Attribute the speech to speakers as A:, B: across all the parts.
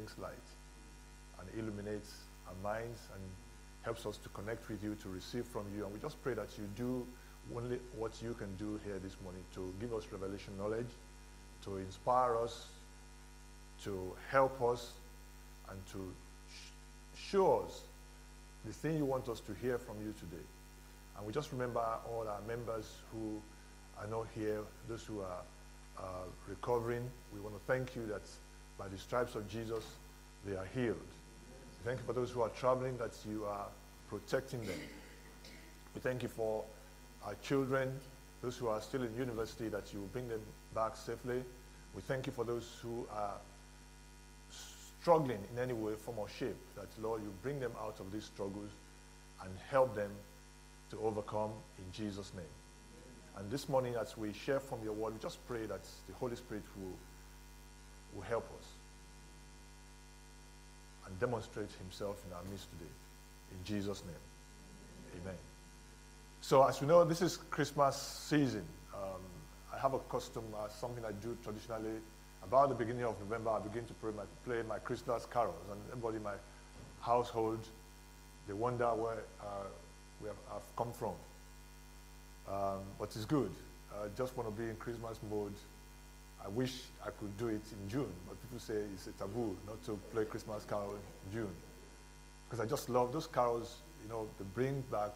A: brings light and illuminates our minds and helps us to connect with you, to receive from you. And we just pray that you do only what you can do here this morning to give us revelation knowledge, to inspire us, to help us, and to sh- show us the thing you want us to hear from you today. And we just remember all our members who are not here, those who are uh, recovering. We want to thank you that by the stripes of Jesus, they are healed. Thank you for those who are traveling, that you are protecting them. We thank you for our children, those who are still in university, that you will bring them back safely. We thank you for those who are struggling in any way, form, or shape, that, Lord, you bring them out of these struggles and help them to overcome in Jesus' name. And this morning, as we share from your word, we just pray that the Holy Spirit will, will help us and demonstrate himself in our midst today. In Jesus' name. Amen. So, as we know, this is Christmas season. Um, I have a custom, uh, something I do traditionally. About the beginning of November, I begin to play my, play my Christmas carols. And everybody in my household, they wonder where uh, we have, have, come from. Um, but it's good. I just want to be in Christmas mode. I wish I could do it in June, but people say it's a taboo not to play Christmas carol in June. Because I just love those carols, you know, they bring back,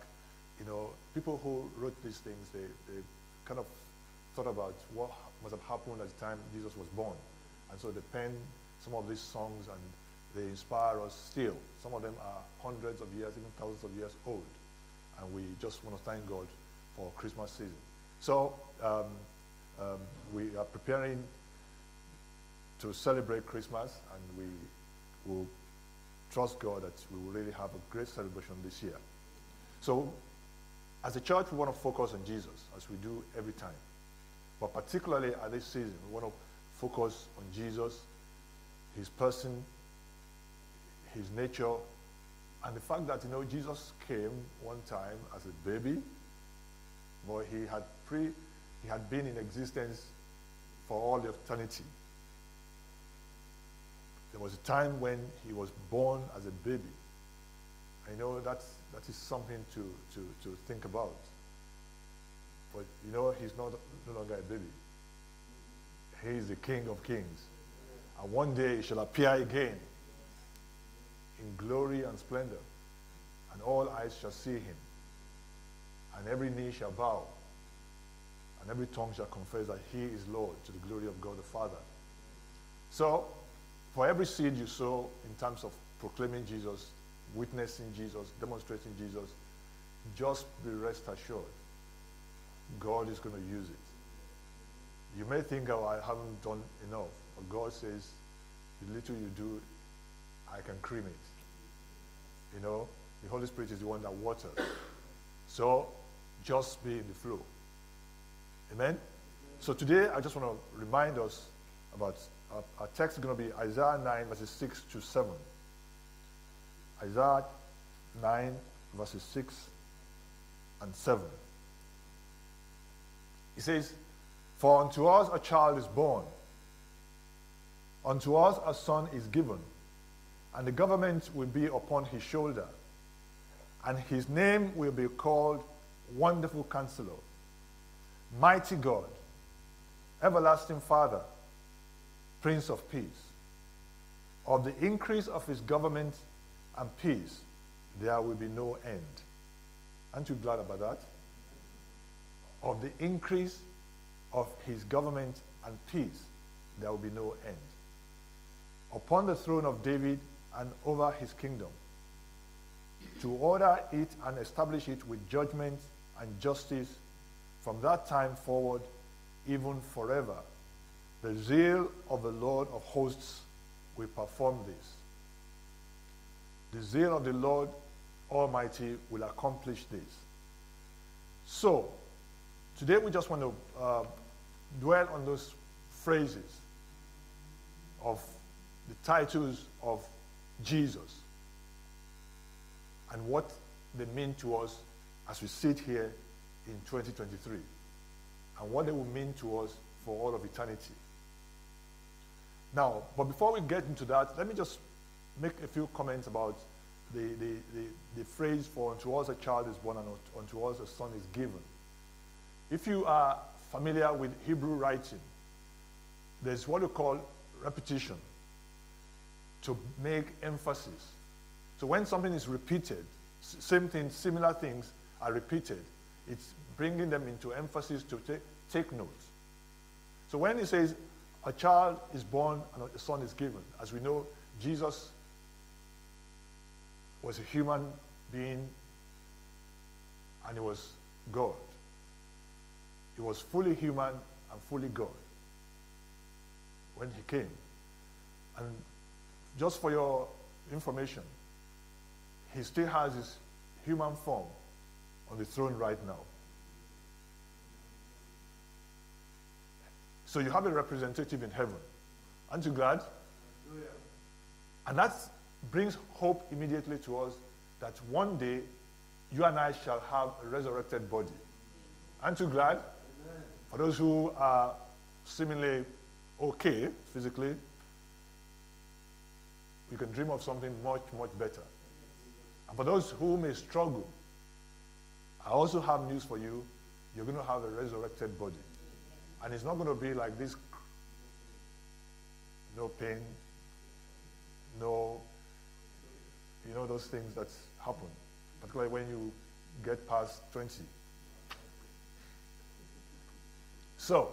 A: you know, people who wrote these things, they, they kind of thought about what must have happened at the time Jesus was born. And so they penned some of these songs and they inspire us still. Some of them are hundreds of years, even thousands of years old. And we just want to thank God for Christmas season. So um, um, we are preparing to celebrate Christmas, and we will trust God that we will really have a great celebration this year. So, as a church, we want to focus on Jesus, as we do every time. But particularly at this season, we want to focus on Jesus, his person, his nature, and the fact that, you know, Jesus came one time as a baby, but he had pre he had been in existence for all eternity. There was a time when he was born as a baby. I know that's, that is something to, to, to think about. But you know, he's not, no longer a baby. He is the King of kings. And one day he shall appear again in glory and splendor. And all eyes shall see him. And every knee shall bow and every tongue shall confess that he is Lord to the glory of God the Father. So, for every seed you sow in terms of proclaiming Jesus, witnessing Jesus, demonstrating Jesus, just be rest assured God is going to use it. You may think, oh, I haven't done enough. But God says, the little you do, I can cream it. You know, the Holy Spirit is the one that waters. So just be in the flow. Amen? So today, I just want to remind us about our, our text is going to be Isaiah 9, verses 6 to 7. Isaiah 9, verses 6 and 7. He says, For unto us a child is born, unto us a son is given, and the government will be upon his shoulder, and his name will be called Wonderful Counselor Mighty God, everlasting Father, Prince of Peace. Of the increase of his government and peace, there will be no end. Aren't you glad about that? Of the increase of his government and peace, there will be no end. Upon the throne of David and over his kingdom, to order it and establish it with judgment and justice from that time forward, even forever. The zeal of the Lord of hosts will perform this. The zeal of the Lord Almighty will accomplish this. So, today we just want to uh, dwell on those phrases of the titles of Jesus and what they mean to us as we sit here in 2023 and what they will mean to us for all of eternity. Now, but before we get into that, let me just make a few comments about the, the, the, the phrase for unto us a child is born and unto us a son is given. If you are familiar with Hebrew writing, there's what we call repetition to make emphasis. So when something is repeated, same thing, similar things are repeated, it's bringing them into emphasis to take, take notes. So when he says a child is born and a son is given, as we know, Jesus was a human being and he was God. He was fully human and fully God when he came. And just for your information, he still has his human form on the throne right now. So you have a representative in heaven. Aren't you glad? And that brings hope immediately to us that one day you and I shall have a resurrected body. Aren't you glad? Amen. For those who are seemingly okay physically, you can dream of something much, much better. And for those who may struggle, I also have news for you. You're going to have a resurrected body. And it's not going to be like this no pain, no, you know, those things that happen, particularly when you get past 20. So,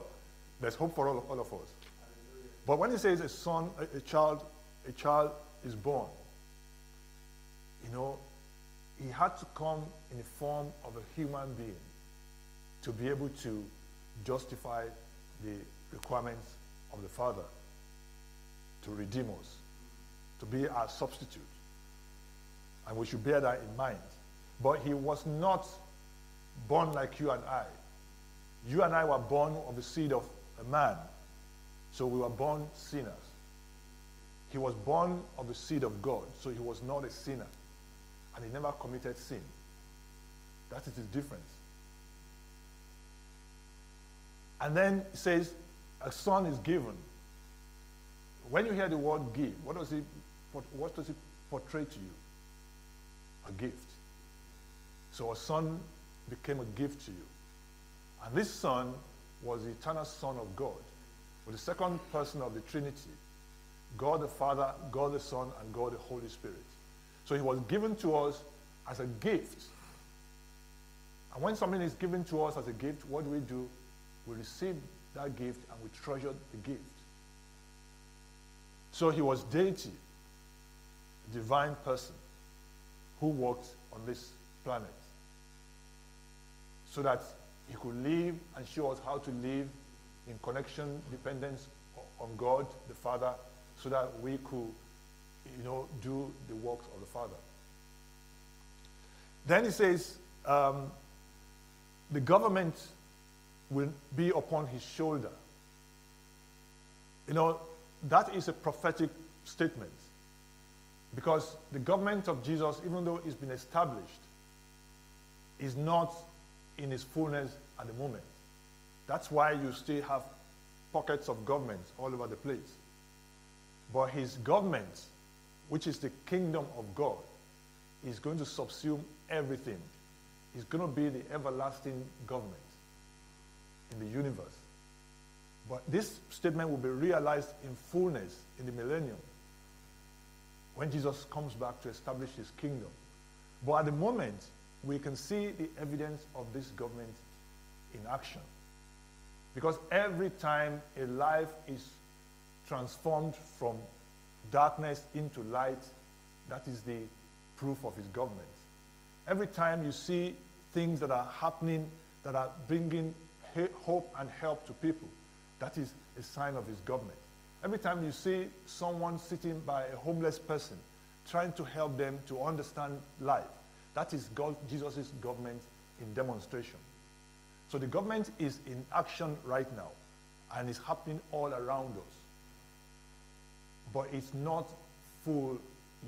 A: there's hope for all, of, all of us. But when he says a son, a, a child, a child is born, you know, he had to come in the form of a human being to be able to justify the requirements of the Father to redeem us, to be our substitute. And we should bear that in mind. But he was not born like you and I. You and I were born of the seed of a man. So we were born sinners. He was born of the seed of God. So he was not a sinner. And he never committed sin. That is his difference. And then it says, a son is given. When you hear the word give, what does it, what does it portray to you? A gift. So a son became a gift to you. And this son was the eternal son of God, with the second person of the Trinity, God the Father, God the Son, and God the Holy Spirit. So he was given to us as a gift. And when something is given to us as a gift, what do we do? we receive that gift and we treasure the gift. So he was deity, divine person who walked on this planet so that he could live and show us how to live in connection, dependence on God the Father, so that we could, you know, do the works of the Father. Then he says, um, the government will be upon his shoulder. You know, that is a prophetic statement. Because the government of Jesus, even though it's been established, is not in its fullness at the moment. That's why you still have pockets of government all over the place. But his government, which is the kingdom of God, is going to subsume everything. It's going to be the everlasting government in the universe. But this statement will be realized in fullness in the millennium when Jesus comes back to establish his kingdom. But at the moment, we can see the evidence of this government in action. Because every time a life is transformed from darkness into light, that is the proof of his government. Every time you see things that are happening that are bringing hope and help to people. That is a sign of his government. Every time you see someone sitting by a homeless person, trying to help them to understand life, that is God, Jesus' government in demonstration. So the government is in action right now and is happening all around us. But it's not full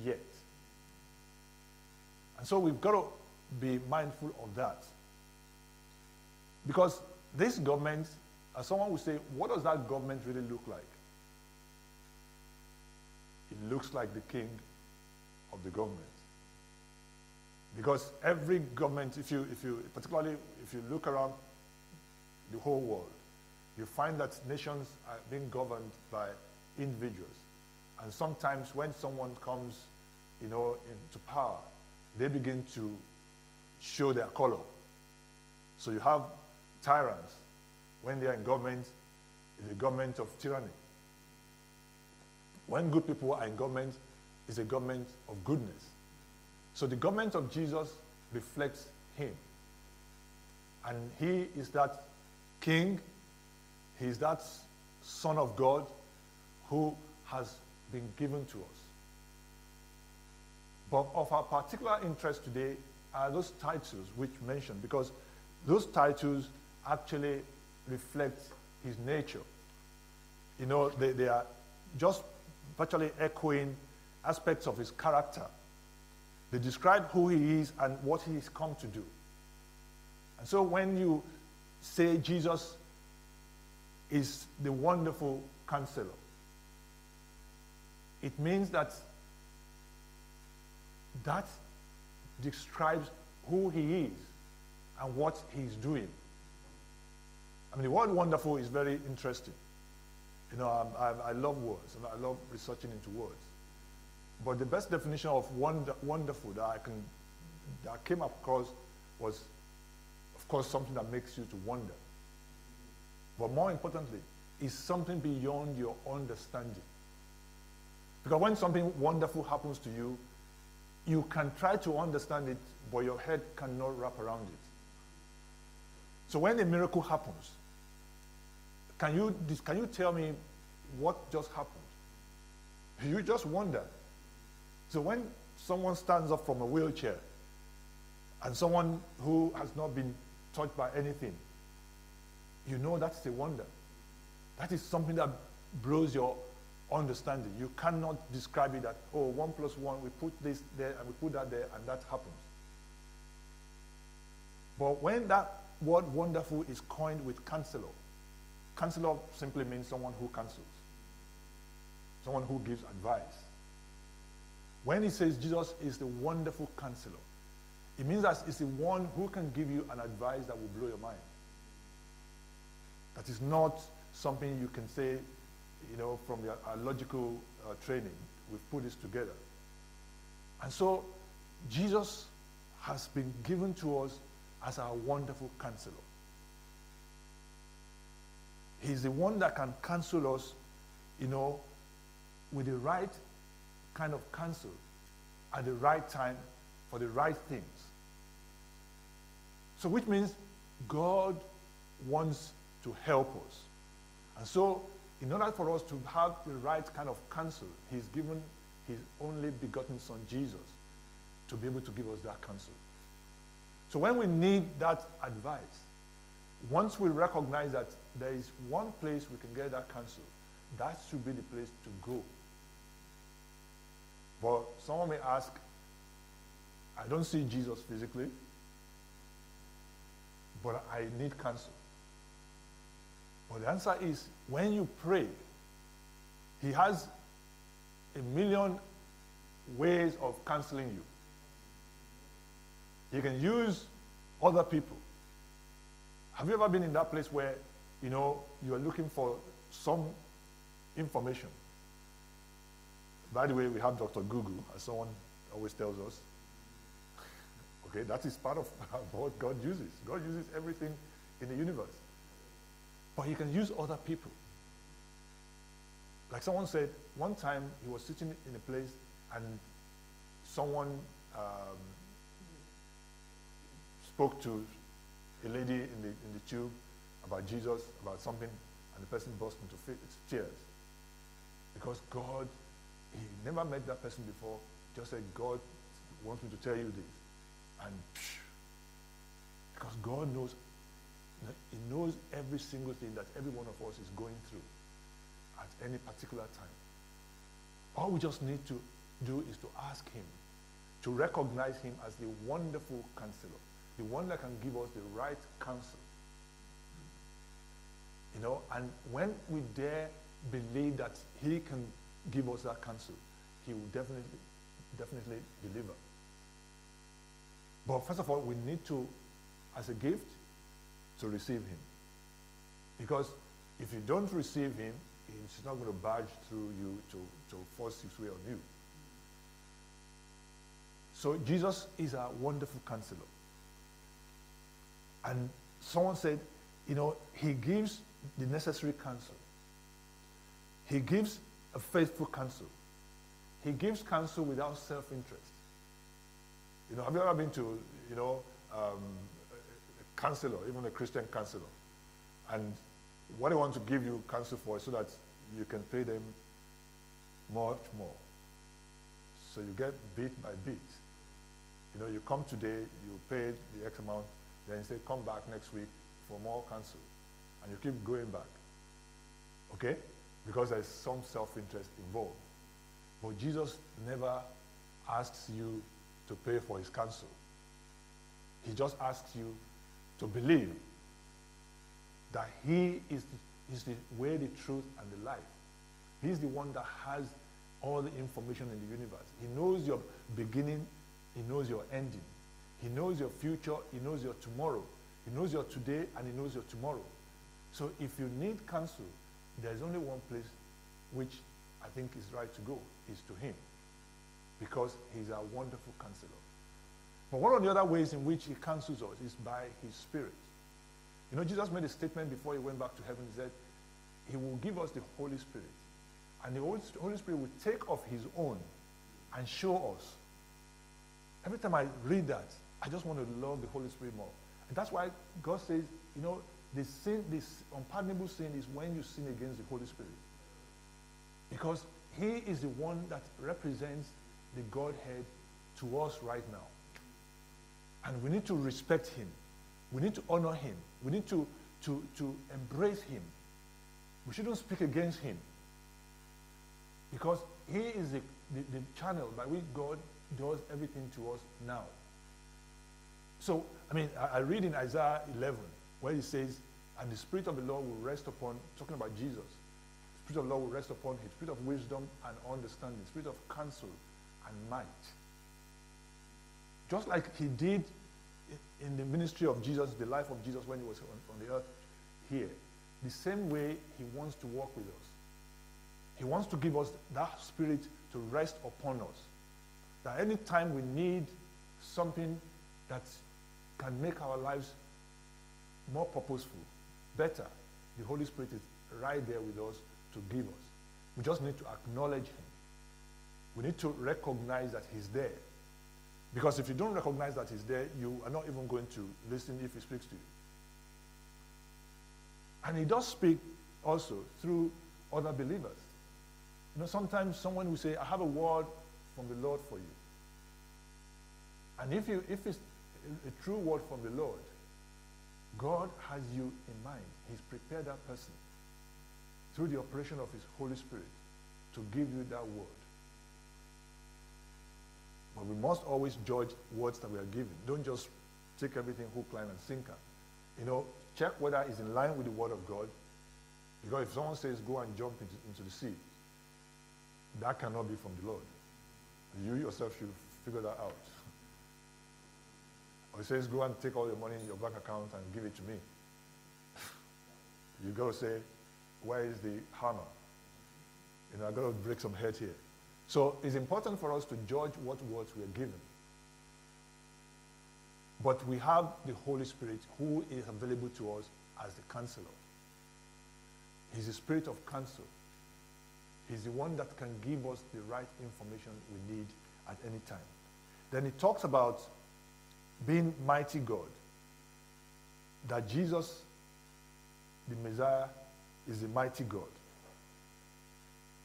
A: yet. And so we've got to be mindful of that. Because this government, as someone would say, what does that government really look like? It looks like the king of the government. Because every government, if you, if you, particularly if you look around the whole world, you find that nations are being governed by individuals. And sometimes when someone comes, you know, into power, they begin to show their color. So you have tyrants. When they are in government, it's a government of tyranny. When good people are in government, it's a government of goodness. So the government of Jesus reflects him. And he is that king, he is that son of God who has been given to us. But of our particular interest today are those titles which mentioned, because those titles actually reflect his nature. You know, they, they are just virtually echoing aspects of his character. They describe who he is and what he has come to do. And so when you say Jesus is the wonderful counselor, it means that that describes who he is and what he's doing. I mean, the word wonderful is very interesting. You know, I, I, I love words and I love researching into words. But the best definition of wonder, wonderful that I can that came across was, of course, something that makes you to wonder. But more importantly, is something beyond your understanding. Because when something wonderful happens to you, you can try to understand it, but your head cannot wrap around it. So when a miracle happens, can you, can you tell me what just happened? You just wonder. So when someone stands up from a wheelchair and someone who has not been touched by anything, you know that's a wonder. That is something that blows your understanding. You cannot describe it that, oh, one plus one, we put this there and we put that there and that happens. But when that word wonderful is coined with counselor, counselor simply means someone who counsels, someone who gives advice. When he says Jesus is the wonderful counselor, it means that it's the one who can give you an advice that will blow your mind. That is not something you can say, you know, from our logical uh, training. We've put this together. And so Jesus has been given to us as our wonderful counselor. He's the one that can counsel us, you know, with the right kind of counsel at the right time for the right things. So, which means God wants to help us. And so, in order for us to have the right kind of counsel, He's given His only begotten Son, Jesus, to be able to give us that counsel. So, when we need that advice, once we recognize that there is one place we can get that counsel, that should be the place to go. But someone may ask, I don't see Jesus physically, but I need counsel. But the answer is when you pray, He has a million ways of canceling you. He can use other people. Have you ever been in that place where, you know, you are looking for some information? By the way, we have Dr. Google, as someone always tells us. okay, that is part of what God uses. God uses everything in the universe. But he can use other people. Like someone said, one time he was sitting in a place and someone um, spoke to a lady in the, in the tube about Jesus, about something, and the person burst into tears. Because God, he never met that person before, just said, God wants me to tell you this. And because God knows he knows every single thing that every one of us is going through at any particular time. All we just need to do is to ask him, to recognize him as the wonderful counselor, the one that can give us the right counsel. You know, and when we dare believe that he can give us that counsel, he will definitely, definitely deliver. But first of all, we need to, as a gift, to receive him. Because if you don't receive him, he's not going to barge through you to, to force his way on you. So Jesus is a wonderful counselor. And someone said, you know, he gives the necessary counsel. He gives a faithful counsel. He gives counsel without self-interest. You know, have you ever been to, you know, um, counselor, even a Christian counselor, and what they want to give you counsel for is so that you can pay them much more. So you get bit by bit. You know, you come today, you pay the X amount, then you say, come back next week for more counsel. And you keep going back. Okay? Because there's some self-interest involved. But Jesus never asks you to pay for his counsel. He just asks you to believe that he is the, is the way, the truth, and the life. He's the one that has all the information in the universe. He knows your beginning, he knows your ending. He knows your future, he knows your tomorrow. He knows your today, and he knows your tomorrow. So if you need counsel, there's only one place which I think is right to go, is to him. Because he's a wonderful counselor. But one of the other ways in which he counsels us is by his spirit. You know, Jesus made a statement before he went back to heaven. He said, he will give us the Holy Spirit. And the Holy Spirit will take of his own and show us. Every time I read that, I just want to love the Holy Spirit more. And that's why God says, you know, the sin, this unpardonable sin is when you sin against the Holy Spirit. Because he is the one that represents the Godhead to us right now. And we need to respect him. We need to honor him. We need to, to, to embrace him. We shouldn't speak against him. Because he is the, the, the channel by which God does everything to us now. So, I mean, I, I read in Isaiah 11 where he says, and the Spirit of the Lord will rest upon, talking about Jesus, the Spirit of the Lord will rest upon him, Spirit of wisdom and understanding, Spirit of counsel and might. Just like he did in the ministry of Jesus, the life of Jesus when he was on, on the earth here, the same way he wants to walk with us. He wants to give us that spirit to rest upon us. That anytime we need something that can make our lives more purposeful, better, the Holy Spirit is right there with us to give us. We just need to acknowledge him. We need to recognize that he's there. Because if you don't recognize that he's there, you are not even going to listen if he speaks to you. And he does speak also through other believers. You know, sometimes someone will say, I have a word from the Lord for you. And if, you, if it's a true word from the Lord, God has you in mind. He's prepared that person through the operation of his Holy Spirit to give you that word. But we must always judge words that we are given. Don't just take everything hook, line, and sinker. You know, check whether it's in line with the word of God. Because if someone says, go and jump into, into the sea, that cannot be from the Lord. You yourself should figure that out. Or he says, go and take all your money in your bank account and give it to me. you go say, where is the hammer? You know, I've got to break some head here. So it's important for us to judge what words we are given. But we have the Holy Spirit who is available to us as the counselor. He's the spirit of counsel. He's the one that can give us the right information we need at any time. Then he talks about being mighty God. That Jesus, the Messiah, is the mighty God.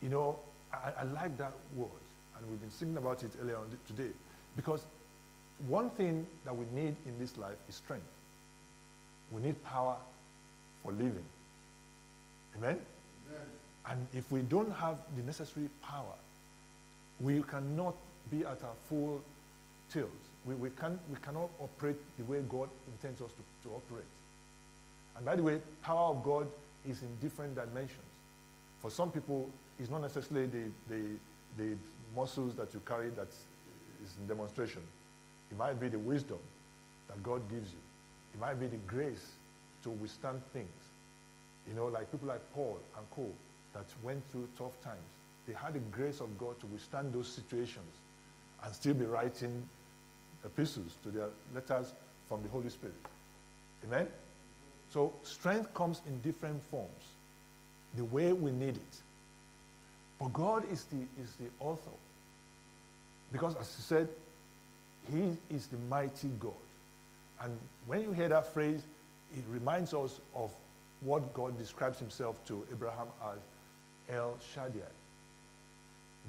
A: You know, I, I like that word, and we've been singing about it earlier on today, because one thing that we need in this life is strength. We need power for living. Amen? Amen? And if we don't have the necessary power, we cannot be at our full tilt. We, we, can, we cannot operate the way God intends us to, to operate. And by the way, power of God is in different dimensions. For some people, it's not necessarily the, the, the muscles that you carry that is in demonstration. It might be the wisdom that God gives you. It might be the grace to withstand things. You know, like people like Paul and Co. that went through tough times. They had the grace of God to withstand those situations and still be writing epistles to their letters from the Holy Spirit. Amen? So strength comes in different forms, the way we need it. But God is the, is the author. Because as he said, he is the mighty God. And when you hear that phrase, it reminds us of what God describes himself to Abraham as El Shaddai,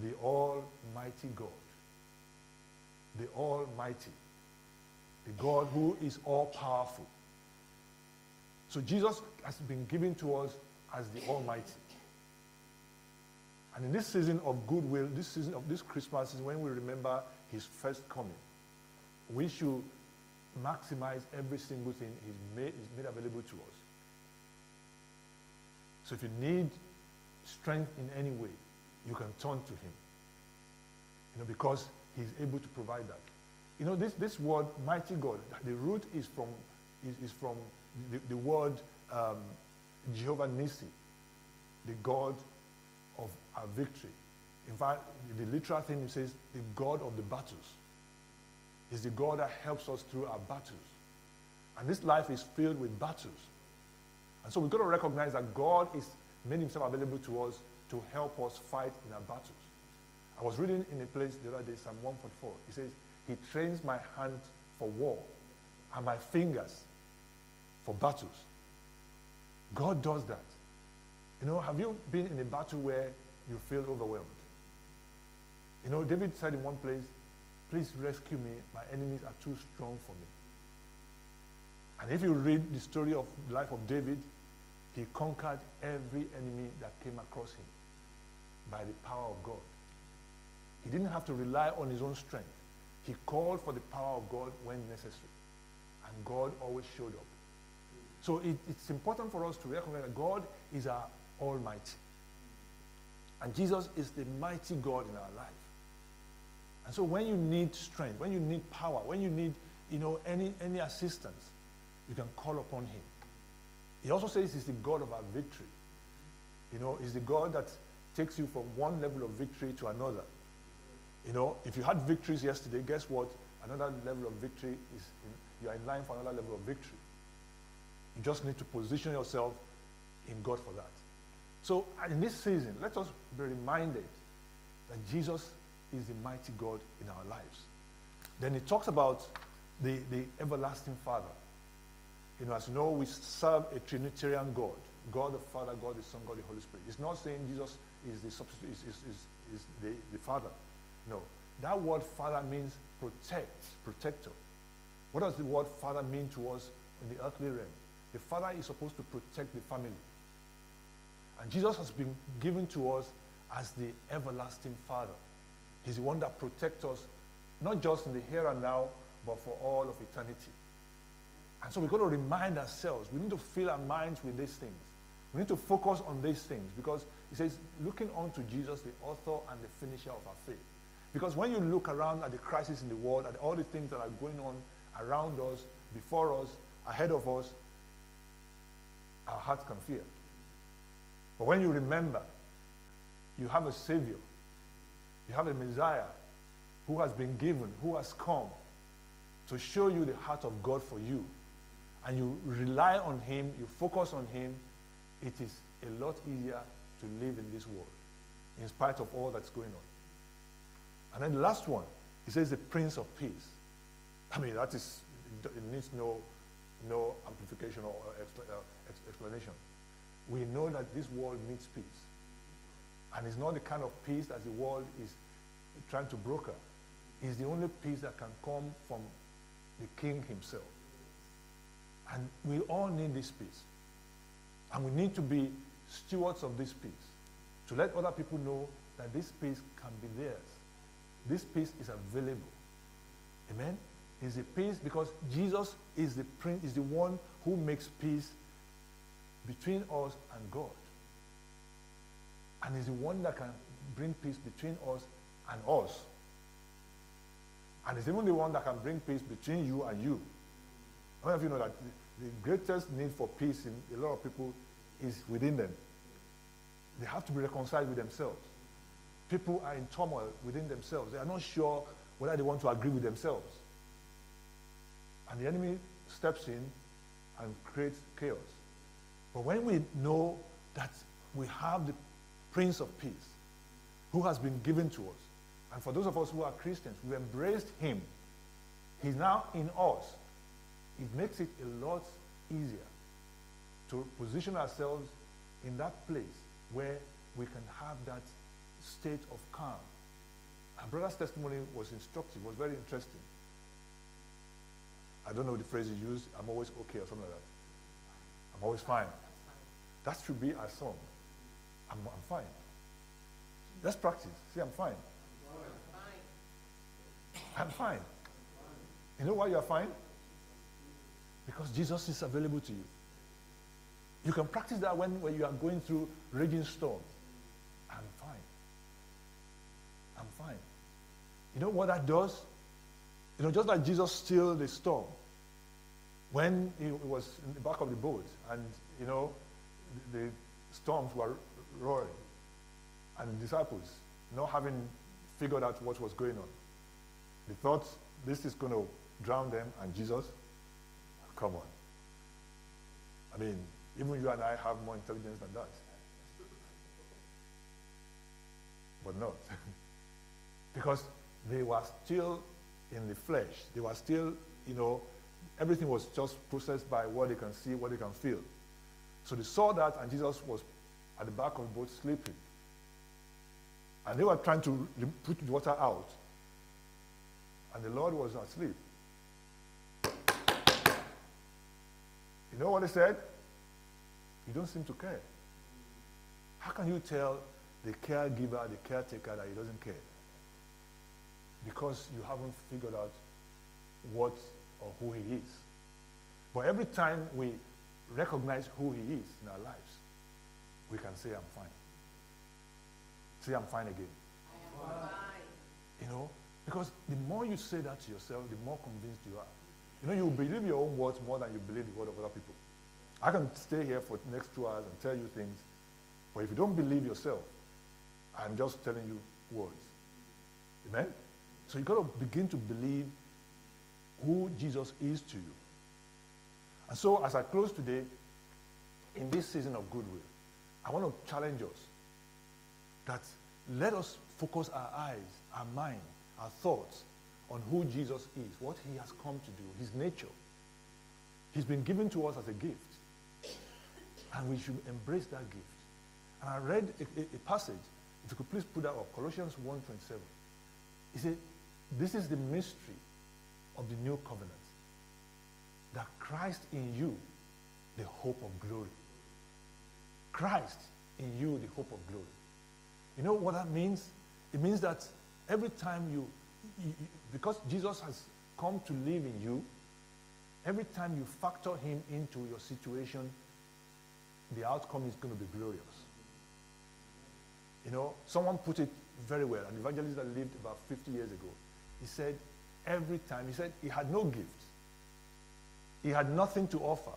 A: the Almighty God. The Almighty. The God who is all powerful. So Jesus has been given to us as the Almighty. And in this season of goodwill, this season of this Christmas is when we remember his first coming. We should maximize every single thing he's made, he's made available to us. So if you need strength in any way, you can turn to him. You know, because he's able to provide that. You know, this, this word, mighty God, the root is from, is, is from the, the word um, Jehovah Nissi, the God of our victory. In fact, the literal thing it says, the God of the battles. Is the God that helps us through our battles. And this life is filled with battles. And so we've got to recognize that God is made himself available to us to help us fight in our battles. I was reading in a place the other day, Psalm 144. He says, He trains my hand for war and my fingers for battles. God does that. You know, have you been in a battle where you feel overwhelmed? You know, David said in one place, Please rescue me. My enemies are too strong for me. And if you read the story of the life of David, he conquered every enemy that came across him by the power of God. He didn't have to rely on his own strength. He called for the power of God when necessary. And God always showed up. So it, it's important for us to recognize that God is our Almighty. And Jesus is the mighty God in our life. And so when you need strength, when you need power, when you need, you know, any, any assistance, you can call upon him. He also says he's the God of our victory. You know, he's the God that takes you from one level of victory to another. You know, if you had victories yesterday, guess what? Another level of victory is in, you are in line for another level of victory. You just need to position yourself in God for that. So uh, in this season, let us be reminded that Jesus is the mighty God in our lives. Then he talks about the, the everlasting Father. You know, as you know, we serve a Trinitarian God. God the Father, God the Son, God the Holy Spirit. It's not saying Jesus is the substitute, is, is, is, is the, the Father. No. That word Father means protect, protector. What does the word Father mean to us in the earthly realm? The Father is supposed to protect the family. Jesus has been given to us as the everlasting Father. He's the one that protects us, not just in the here and now, but for all of eternity. And so we've got to remind ourselves, we need to fill our minds with these things. We need to focus on these things because he says, looking on to Jesus, the author and the finisher of our faith. Because when you look around at the crisis in the world, at all the things that are going on around us, before us, ahead of us, our hearts can fear. But when you remember, you have a Savior you have a Messiah who has been given, who has come to show you the heart of God for you. And you rely on Him, you focus on Him, it is a lot easier to live in this world, in spite of all that's going on. And then the last one, he says the Prince of Peace. I mean, that is, it needs no, no amplification or uh, explanation. We know that this world needs peace. And it's not the kind of peace that the world is trying to broker. It's the only peace that can come from the king himself. And we all need this peace. And we need to be stewards of this peace to let other people know that this peace can be theirs. This peace is available. Amen? Is a peace because Jesus is the prince, is the one who makes peace between us and God and is the one that can bring peace between us and us. And it's even the one that can bring peace between you and you. How many of you know that the greatest need for peace in a lot of people is within them? They have to be reconciled with themselves. People are in turmoil within themselves. They are not sure whether they want to agree with themselves. And the enemy steps in and creates chaos. But when we know that we have the Prince of Peace who has been given to us, and for those of us who are Christians, we embraced him. He's now in us. It makes it a lot easier to position ourselves in that place where we can have that state of calm. Our brother's testimony was instructive, was very interesting. I don't know the phrase he used, I'm always okay or something like that. I'm always fine. That should be our song. I'm, I'm fine. Let's practice. See, I'm fine. I'm fine. You know why you're fine? Because Jesus is available to you. You can practice that when, when you are going through raging storm. I'm fine. I'm fine. You know what that does? You know, just like Jesus stilled the storm when he was in the back of the boat and, you know, the, the storms were roaring and the disciples not having figured out what was going on. They thought this is going to drown them, and Jesus, come on. I mean, even you and I have more intelligence than that. But not. because they were still in the flesh. They were still, you know, everything was just processed by what they can see, what they can feel. So they saw that, and Jesus was at the back of the boat sleeping. And they were trying to put the water out. And the Lord was asleep. You know what he said? You don't seem to care. How can you tell the caregiver, the caretaker that he doesn't care? Because you haven't figured out what or who he is. But every time we recognize who he is in our lives, we can say, I'm fine. Say, I'm fine again.
B: Fine.
A: You know, because the more you say that to yourself, the more convinced you are. You know, you believe your own words more than you believe the word of other people. I can stay here for the next two hours and tell you things, but if you don't believe yourself, I'm just telling you words. Amen? So you've got to begin to believe who Jesus is to you. And so, as I close today, in this season of goodwill, I want to challenge us that let us focus our eyes, our mind, our thoughts on who Jesus is, what he has come to do, his nature. He's been given to us as a gift. And we should embrace that gift. And I read a, a, a passage, if you could please put that up, Colossians 1.27. He said, this is the mystery of the new covenant. That Christ in you, the hope of glory. Christ in you, the hope of glory. You know what that means? It means that every time you, you, because Jesus has come to live in you, every time you factor him into your situation, the outcome is going to be glorious. You know, someone put it very well, an evangelist that lived about 50 years ago. He said, every time, he said he had no gift. He had nothing to offer.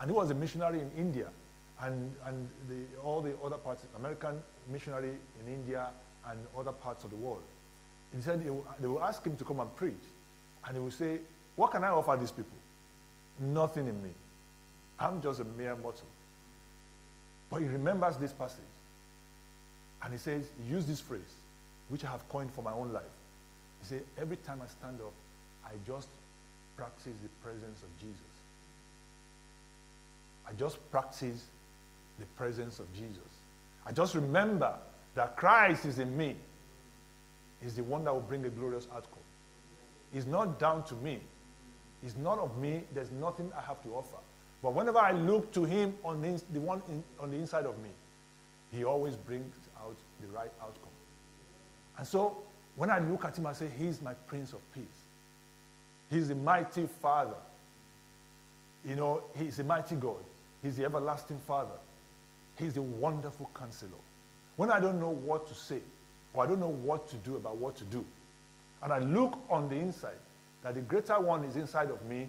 A: And he was a missionary in India and, and the, all the other parts, American missionary in India and other parts of the world. He said he, they will ask him to come and preach. And he will say, what can I offer these people? Nothing in me. I'm just a mere mortal. But he remembers this passage. And he says, he used this phrase, which I have coined for my own life. He said, every time I stand up, I just practice the presence of Jesus. I just practice the presence of Jesus. I just remember that Christ is in me. He's the one that will bring a glorious outcome. It's not down to me. It's not of me. There's nothing I have to offer. But whenever I look to him on the, the one in, on the inside of me, he always brings out the right outcome. And so when I look at him, I say, He's my Prince of Peace. He's the mighty Father. You know, He's the mighty God. He's the everlasting Father. He's the wonderful counselor. When I don't know what to say, or I don't know what to do about what to do. And I look on the inside that the greater one is inside of me,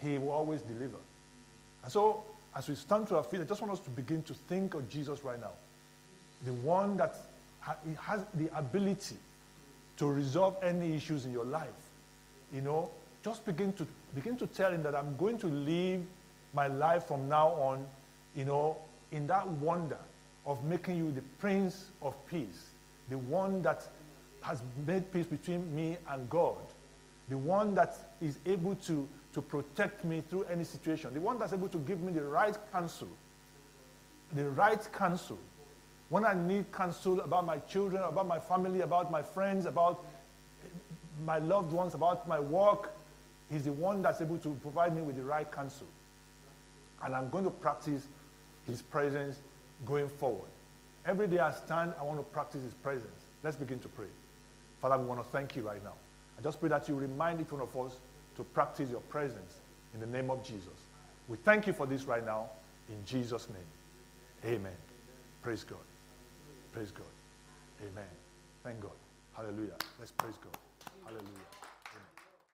A: he will always deliver. And so, as we stand to our feet, I just want us to begin to think of Jesus right now. The one that has the ability to resolve any issues in your life. You know, just begin to begin to tell him that I'm going to live my life from now on, you know, in that wonder of making you the Prince of Peace, the one that has made peace between me and God, the one that is able to, to protect me through any situation, the one that's able to give me the right counsel, the right counsel. When I need counsel about my children, about my family, about my friends, about my loved ones, about my work, He's the one that's able to provide me with the right counsel. And I'm going to practice His presence going forward. Every day I stand, I want to practice His presence. Let's begin to pray. Father, we want to thank you right now. I just pray that you remind each one of us to practice your presence in the name of Jesus. We thank you for this right now in Jesus' name. Amen. Praise God. Praise God. Amen. Thank God. Hallelujah. Let's praise God. Hallelujah.